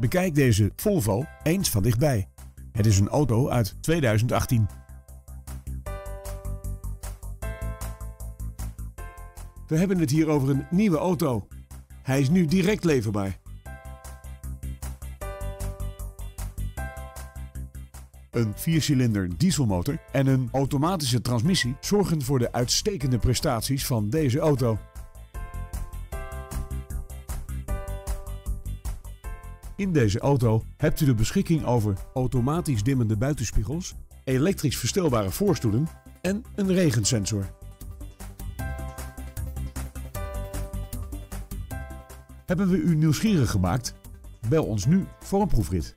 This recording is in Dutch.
Bekijk deze Volvo eens van dichtbij. Het is een auto uit 2018. We hebben het hier over een nieuwe auto. Hij is nu direct leverbaar. Een viercilinder dieselmotor en een automatische transmissie zorgen voor de uitstekende prestaties van deze auto. In deze auto hebt u de beschikking over automatisch dimmende buitenspiegels, elektrisch verstelbare voorstoelen en een regensensor. Hebben we u nieuwsgierig gemaakt? Bel ons nu voor een proefrit.